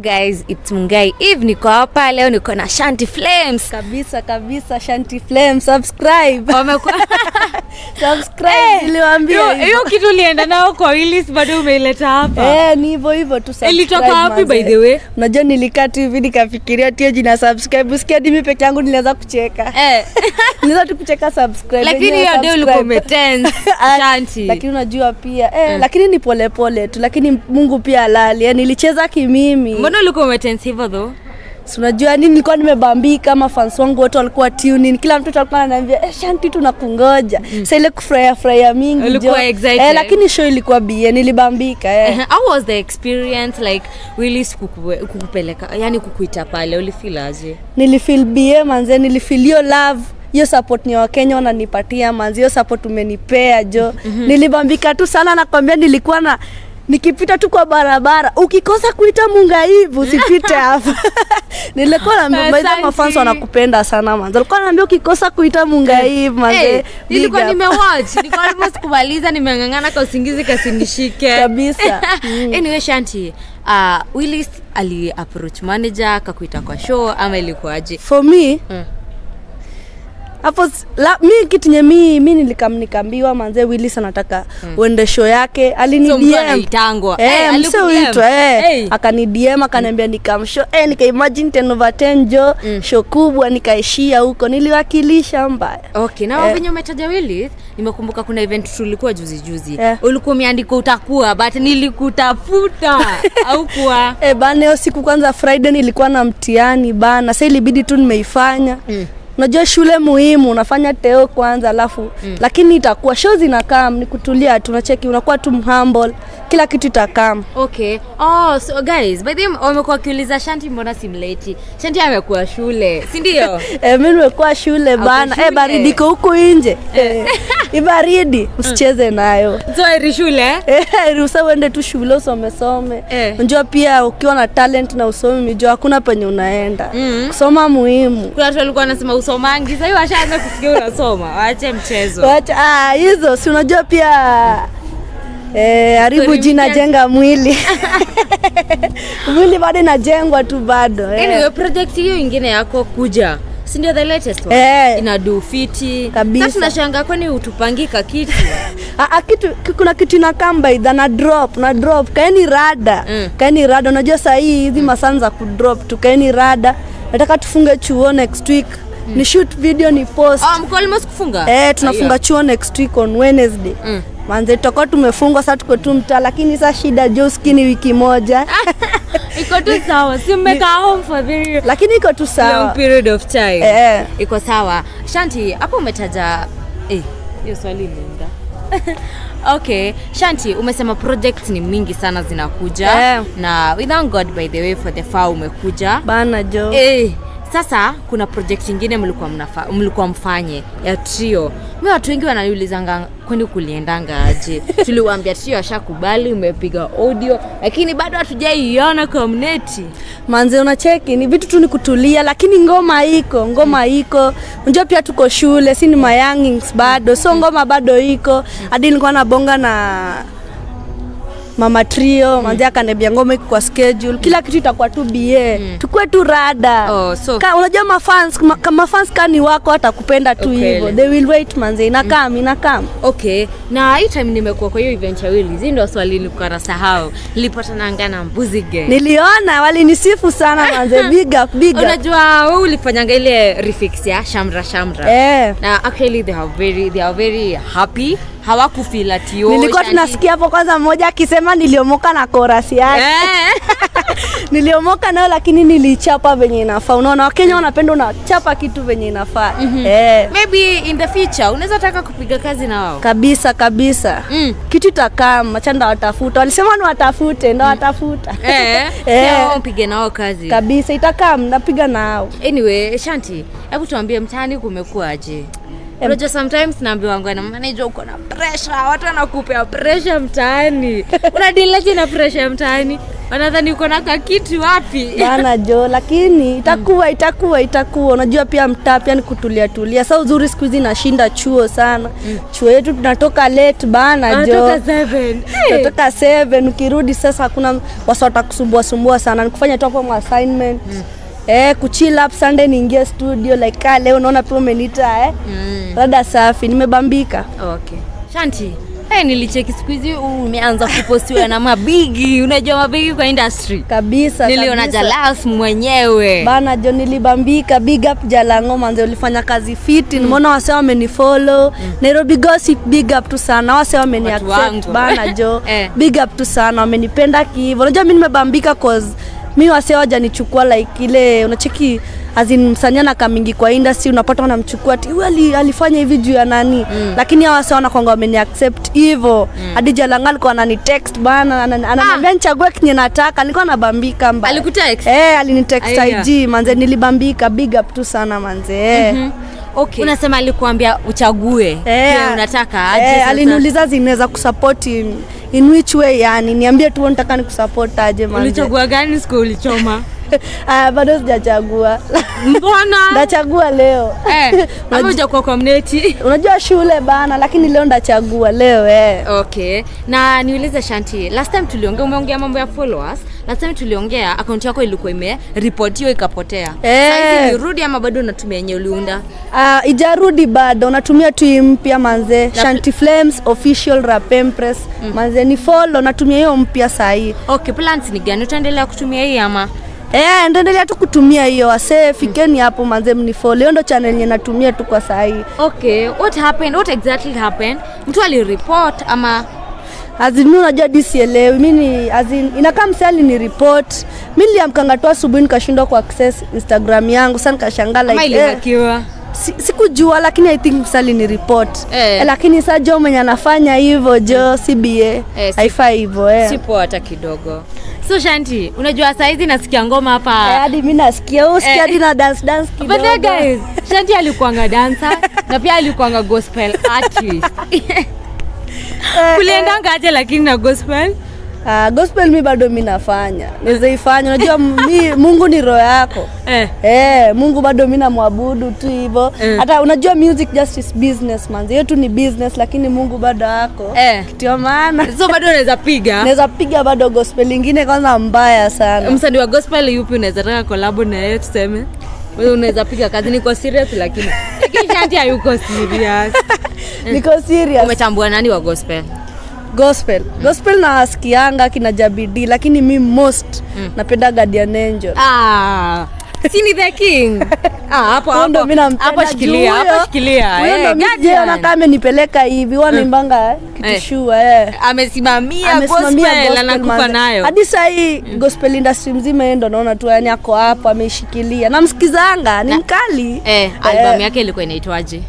guys its mungai eve niko hapa leo niko na Shanti flames. Kabisa kabisa Shanti flame subscribe. Wamekuwa subscribe niliwaambia hiyo kitu lienda nao kwa Willis, bado umeileta hapa? Eh, ni hivyo hivyo tu subscribe, ilitoka wapi by the way? Unajua nilikaa tu hivi nikafikiria tio jina subscribe. Usikia hadi mimi peke yangu nilianza kucheka. Eh. nilianza tu kucheka subscribe. Lakini hiyo ndio ulikuwa umetense Shanti, lakini unajua pia eh, lakini ni polepole tu lakini mungu pia alali. Eh, nilicheza kimimi mbona ulikuwa umetense hivyo though Si unajua nini nilikuwa nimebambika mafans wangu wote walikuwa tuning kila mtoto alikuwa ananiambia eh, shanti tunakungoja mm. Sasa ile kufurahia furahia mingi Ulikuwa excited. eh, lakini show ilikuwa bie nilibambika eh. Uh-huh. how was the experience like willis kukupeleka yani kukuita pale ulifeel aje nilifeel bie manze nilifeel hiyo love hiyo support ni wakenya wananipatia manzi hiyo support umenipea jo mm-hmm. nilibambika tu sana nakwambia nilikuwa na nikipita tu kwa barabara ukikosa kuita mungaivu usipite hapa nilikuwa naambia Asante. mafans wanakupenda sana manzi alikuwa naambia ukikosa kuita mungaivu manze Hey, nilikuwa nimewatch nilikuwa almost kumaliza nimeng'ang'ana kwa usingizi kasinishike Kabisa. Mm. anyway shanti uh, willis ali approach manager akakuita kwa show ama ilikuwaje for me Mm. Hapo mi kitunye mi mi nilikam nikambiwa manze willis anataka mm. uende show yake alini So DM. Eh, Eh, mse uitwa eh. Hey. akanidm akaniambia nikamshow eh, nikaimagine 10 over 10 jo mm. show kubwa nikaishia huko niliwakilisha mbaya okay na Eh. venye umetaja willis nimekumbuka kuna event tulikuwa juzi juzi Eh. ulikuwa umeandika utakuwa but nilikutafuta au kuwa hey, bana hiyo siku kwanza friday nilikuwa na mtihani bana sa ilibidi tu nimeifanya Mm. Unajua shule muhimu unafanya teo kwanza alafu mm. lakini itakuwa show zinakam ni kutulia tu unacheki unakuwa tu mhumble kila kitu itakam okay. Oh so guys by the way wamekuwa wakiuliza shanti mbona simleti? Shanti amekuwa shule si ndio? Eh, mimi nimekuwa shule bana. Shule. e, baridi huku nje. E, ibaridi usicheze nayo. So eri shule? Eh, ruhusa uende tu shule usomesome Eh. njua pia ukiwa na talent na usomi mijua hakuna penye unaenda. Mm. kusoma muhimu. Kuna watu walikuwa wanasema usomangi sahii washaanza kusikia unasoma. Waache mchezo. Wacha, ah, hizo si unajua pia eh, haribu jina jenga mwili. Mwili bado inajengwa tu bado eh. anyway project hiyo ingine yako kuja si ndio the latest one? Eh. inadu fiti. Kabisa. Sasa tunashangaa kwani utupangika kitu? Ah, ah, kitu kuna kitu inakamba idha na drop na drop kaeni rada. Mm. kaeni rada. Unajua sahii hizi masaa za kudrop tu kaeni rada. Nataka tufunge chuo next week. Mm. ni shoot video ni post. Oh, mko almost kufunga? Eh, tunafunga chuo next week on wednesday. Mm. manze tutakuwa tumefungwa sasa tuko tu mtaa lakini sasa shida joskini wiki moja iko tu sawa. Si mmekaa home for very lakini iko tu sawa. long period of time. Eh. iko sawa. Shanti hapo umetaja eh, hiyo swali imeenda okay. Shanti umesema project ni mingi sana zinakuja. Yeah. na we thank god by the way for the far umekuja. Bana jo. Eh, sasa kuna project ingine mlikuwa mnafa, mlikuwa mfanye ya trio. Mi watu wengi wananiulizanga kwani kuliendanga aje? Tuliwaambia trio ashakubali umepiga audio lakini bado hatujaiona kwa mneti manze unacheki ni vitu tu ni kutulia lakini ngoma iko ngoma iko. Unajua pia tuko shule si ni mayangings bado so ngoma bado iko. Hadi nilikuwa nabonga na mama trio manzi akaniambia ngoma iko kwa schedule. Kila kitu itakuwa tu ba mm. tukue tu rada. Oh, so- ka, unajua mafans ma, kama fans kani wako watakupenda tu hivyo. Okay, they will wait manzi inakam inakam okay. Na hii time nimekuwa kwa hiyo event ya wili zii ndo swali nilikuwa nasahau. Nilipatananga na mbuzi gang niliona walinisifu sana manze. Big up big up. Unajua wewe ulifanyanga ile refix ya shamra shamra. Eh. Na actually they are very, they are very happy. Hawakufeel ati oh, nilikuwa tunasikia hapo kwanza mmoja akisema niliomoka na korasi yake Eh. niliomoka nayo lakini nilichapa venye inafaa. Unaona wakenya wanapenda unachapa kitu venye inafaa. Eh, maybe in the future unaweza taka kupiga kazi na wao. Kabisa kabisa. Mm. kitu itakaa machanda watafuta. Walisema ni watafute ndo watafuta. Eh, Eh. mpige nao kazi. Kabisa itakaa mnapiga nao anyway shanti hebu tuambie mtaani kumekuwaje unajua sometimes naambiwangwa na manager uko na pressure watu wanakupea pressure mtaani. Unadilaje na pressure mtaani? Wanadhani uko na kakiti wapi? Bana jo lakini itakuwa itakuwa itakuwa. Unajua pia mtaa pia ni kutulia tulia. Sa uzuri siku hizi nashinda chuo sana. Chuo yetu tunatoka late bana jo. seven. Eh. tunatoka 7 ukirudi sasa hakuna wasa watakusumbua sumbua sana. Nikufanya tu hapo assignment. Assignment Eh, kuchill up Sunday niingie studio like ka leo unaona pia umenita eh. Mm. Rada safi, nimebambika. Okay. Shanti, hey, nilicheki siku hizi umeanza kupostiwa na mabigi, unajua mabigi kwa industry. Kabisa. Niliona. Jalas mwenyewe. Bana jo nilibambika, big up Jalango manze, ulifanya kazi fiti. Nimeona wase wamenifollow. Nairobi Gossip, big up tu sana. Wase wameni Watu accept bana jo. Eh. Big up tu sana, wamenipenda kiivo. Unajua mimi nimebambika cause mi wase wajanichukua like ile unacheki azin msanii kamingi kwa industry unapata wanamchukua ati "Huyu ali, alifanya hivi juu ya nani mm. lakini hawa wase wanakwanga wameni accept hivyo mm. hadi Jalanga alikuwa anani text bana anani- ananiambia nichague kinye nataka nilikuwa nabambika mba Alikutext? Eh, alini text IG manze, nilibambika big up tu sana manze. Eh. Mhm. Okay. Unasema alikuambia uchague Eh, unataka aje eh, sasa? aliniuliza zinaweza kusupport in, which way yani, niambie tu nataka nikusupport aje manze. Ulichagua gani siku ulichoma? Aya, bado sijachagua. Mbona? Ndachagua leo. eh, ama hujakuwa kwa mneti? Unajua shule bana, lakini leo ndachagua leo eh. Okay. Na niulize Shanti, last time tuliongea umeongea mambo ya followers. Last time tuliongea akaunti yako ilikuwa imeripotiwa ikapotea. Eh. Sasa ilirudi ama bado unatumia yenye uliunda? Ah, Uh, ijarudi bado Unatumia tu mpya manze Shanti Flames official rap empress Mm. manze ni follow natumia hiyo mpya sahi. Okay, plans ni gani? Utaendelea kutumia hii ama? Eh, ndendelea tu kutumia hiyo wasee, fikeni hapo manze, mnifollow. Hiyo ndo channel yenye natumia tu kwa saa hii. Okay, what happened? What exactly happened? Mtu alireport ama Azin, mimi unajua disielewi mimi ni azin, inakaa msali ni report. Mimi niliamkanga tu asubuhi nikashindwa ku access Instagram yangu, sasa nikashangaa like eh, ilihakiwa? si, sikujua lakini I think msali ni report. Eh. Eh, lakini sa Jo mwenye anafanya hivyo Jo CBA Eh, si- haifai hivyo eh. Sipo hata kidogo. So Shanti, unajua saa hizi nasikia ngoma Eh, hapa. hadi mimi nasikia usikia Eh. hadi na dance dance kidogo. But there guys, Shanti alikuanga dancer na pia alikuanga gospel artist. Eh, Kuliendanga aje lakini na gospel? Ah, gospel mi bado mi nafanya naweza ifanya unajua mi, mungu ni roho yako Eh. Eh, mungu bado mi namwabudu tu hivyo Eh. hata unajua music just is business man yetu tu ni business lakini mungu bado ako Eh. kitu maana So bado unaweza piga. naweza piga bado gospel ingine kwanza mbaya sana Msanii wa gospel yupi unaweza taka collab na yeye tuseme? Wewe unaweza piga kazi niko serious lakini lakini Shanti hayuko serious. niko serious Umetambua nani wa gospel? Gospel gospel nawasikianga kina jabidi lakini mi most mm. napenda guardian angel Ah, sini the king. Ah, hapo ndo hapo. Hapo shikilia, hapo shikilia. Eh, mi kama amenipeleka hivi wanaimbanga kitu Eh. shua eh. amesimamia amesimamia gospel anakufa nayo. hadi sahii gospel industry mzima yeye ndo naona tu yani ako hapo ameshikilia namsikizanga ni Na- mkali Eh, album yake ilikuwa inaitwaje?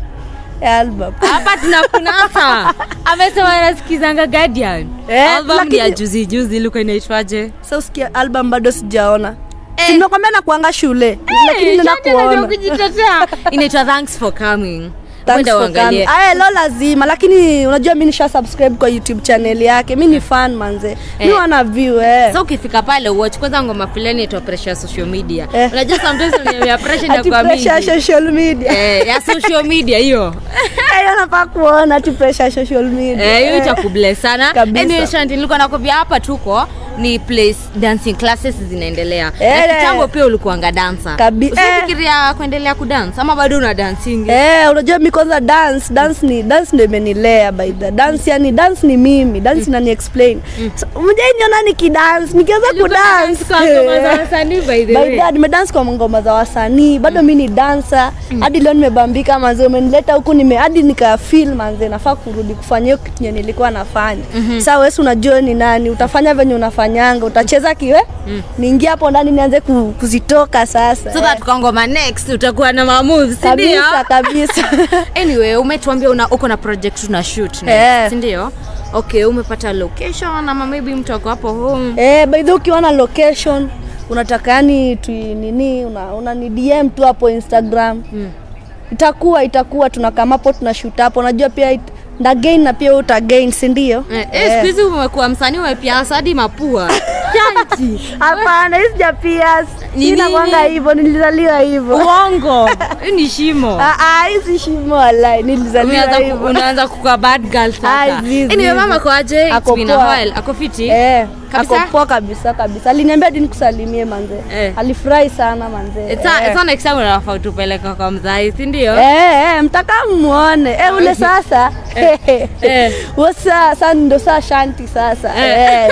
Album Hapa tunakunasa. Amesema anasikizanga Guardian. Eh, Album ni ya lakini- juzi juzi ilikuwa inaitwaje? sa usikia album bado sijaona Eh. na kuanga nakuanga shule lakini Eh, nenda Shanti anajua kuona kujitetea. Inaitwa Thanks for Coming. Aya, lo lazima lakini unajua mi nisha subscribe kwa youtube channel yake. Mi ni fan manze. Mi Eh. wana view eh. so ukifika pale watch kwanza ngoma fulani ito pressure social media. Eh. unajua sometimes unaniambia pressure na kwa mingi pressure social media. Eh, ya social media hiyo. Hiyo nafaa kuona ati pressure social media. Eh, hiyo Eh. itakubless sana. Kabisa. anyway, Shanti, nilikuwa nakwambia hapa tuko ni place dancing classes zinaendelea. Eh. na kitambo pia ulikuanga dancer. Kabi- usifikiria kuendelea kudance ama bado una dancing? Eh, unajua mi kwanza dance dance ni dance ndio imenilea by the dance yani dance ni mimi dance nani explain. So, mjainiona nikidance nikianza kudance. Kwa ngoma za wasanii by the by way. Nimedance kwa ngoma za wasanii. Bado mi ni dancer. Hadi leo nimebambika manze umenileta huku nime hadi nika feel manze nafaa kurudi kufanya hiyo kitu nilikuwa nafanya. Sasa wewe si unajua ni nani utafanya venye unafanyanga utacheza kiwe mm. niingie hapo ndani nianze kuzitoka sasa so eh. that kwa ngoma next utakuwa na maamuzi si ndio kabisa kabisa anyway umetuambia una uko na project una shoot next, yeah. si ndio okay umepata location ama maybe mtu ako hapo home Eh, by the way, ukiwa na location unataka yani tu nini una, una ni DM tu hapo Instagram mm. itakuwa itakuwa tunakamapo hapo tunashoot hapo najua pia it, nda gain na pia uta gain si ndio? Eh, eh, siku hizi umekuwa msanii wa piasa hadi mapua. Hapana hii sija pierce Ni Hii inakuanga hivyo nilizaliwa hivyo uongo. Hii ni shimo. Ah, ah, hii si shimo wallahi, nilizaliwa hivyo unaanza kukua bad girl sasa. Anyway mama kwaje it's Ako been a while. Ako fiti? Eh, Kabisa? ako poa kabisa kabisa. Aliniambia hadi nikusalimie manze. Eh. alifurahi sana manze. It's Eh. Sasa sasa next time unafaa tupeleka kwa mzai si ndio? Eh, eh, mtaka muone. Eh, ule sasa. Eh. Wasa sasa sa ndo saa shanti sasa. Eh. eh.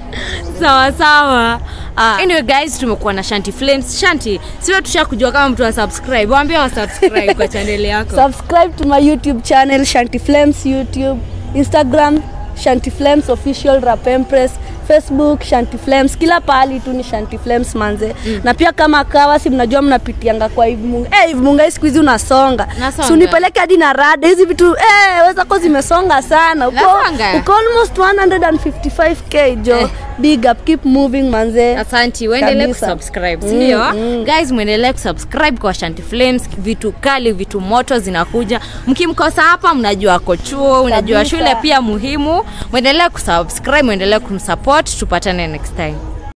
sawa sawa Ah, anyway guys tumekuwa na shanti flames. Shanti siwe tusha kujua kama mtu wa subscribe. Waambie wa subscribe kwa channel yako. Subscribe to my youtube channel shanti flames youtube. Instagram shanti flames official rap empress. Facebook shanti flames. Kila pahali tu ni shanti flames manze. Mm. na pia kama kawa si mnajua mnapitianga kwa hivi Mungu. eh hivi Mungu siku hizi unasonga. Nasonga. si unipeleke hadi na rada hizi vitu eh weza kwa zimesonga sana. Uko, uko almost 155k jo Eh. Big up keep moving manze. Asanti uendelee kusubscribe sindio Mm, mm. guys mwendelee kusubscribe kwa shanti flames. Vitu kali vitu moto zinakuja. Mkimkosa hapa mnajua kochuo unajua shule pia muhimu. Mwendelee kusubscribe mwendelee kumsupport. Tupatane next time